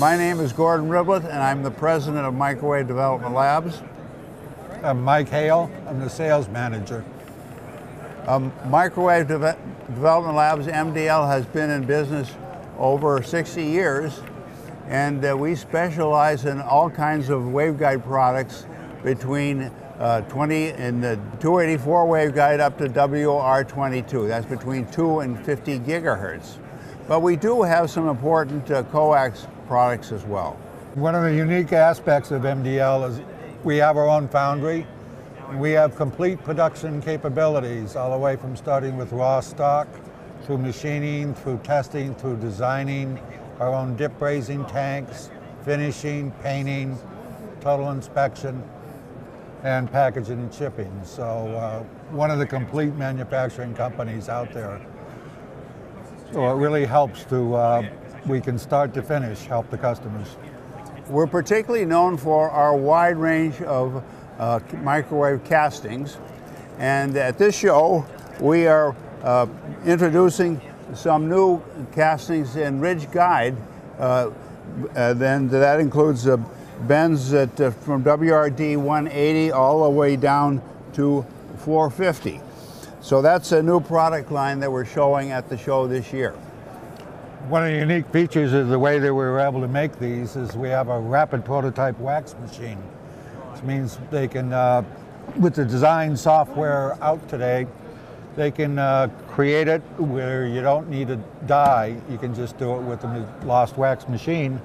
My name is Gordon Riblet, and I'm the president of Microwave Development Labs. I'm Mike Hale. I'm the sales manager. Um, Microwave Deve- Development Labs, MDL, has been in business over 60 years, and uh, we specialize in all kinds of waveguide products between uh, 20 and the 284 waveguide up to WR22. That's between 2 and 50 gigahertz. But we do have some important uh, coax products as well. One of the unique aspects of MDL is we have our own foundry. We have complete production capabilities all the way from starting with raw stock through machining, through testing, through designing our own dip brazing tanks, finishing, painting, total inspection, and packaging and shipping. So uh, one of the complete manufacturing companies out there. So it really helps to, uh, we can start to finish, help the customers. We're particularly known for our wide range of uh, microwave castings. And at this show, we are uh, introducing some new castings in Ridge Guide. Uh, uh, then that includes uh, bends that, uh, from WRD 180 all the way down to 450. So that's a new product line that we're showing at the show this year. One of the unique features of the way that we were able to make these is we have a rapid prototype wax machine. Which means they can, uh, with the design software out today, they can uh, create it where you don't need a die. You can just do it with the lost wax machine,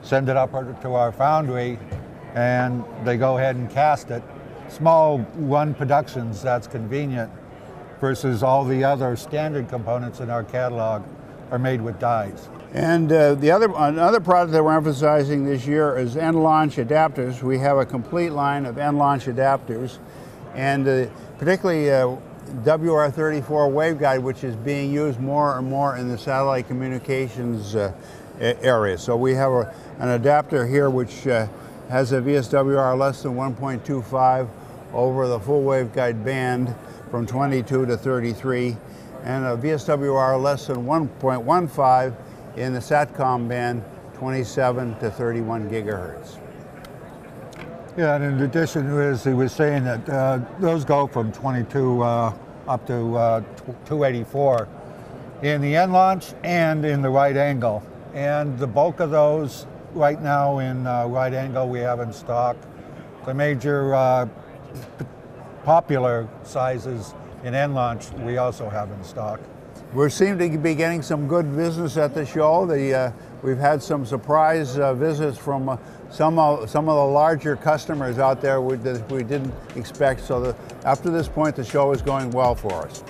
send it up to our foundry, and they go ahead and cast it. Small run productions, that's convenient, versus all the other standard components in our catalog are made with dies. And uh, the other another product that we're emphasizing this year is end launch adapters. We have a complete line of end launch adapters, and uh, particularly uh, WR34 waveguide, which is being used more and more in the satellite communications uh, area. So we have a, an adapter here which uh, has a VSWR less than 1.25 over the full waveguide band from 22 to 33 and a VSWR less than 1.15 in the SATCOM band 27 to 31 gigahertz. Yeah, and in addition, as he was saying that uh, those go from 22 uh, up to uh, 284 in the end launch and in the right angle. And the bulk of those right now in uh, right angle we have in stock. The major uh, popular sizes in end launch we also have in stock. We seem to be getting some good business at the show. The, uh, we've had some surprise uh, visits from uh, some, of, some of the larger customers out there we, that we didn't expect. So the, up to this point, the show is going well for us.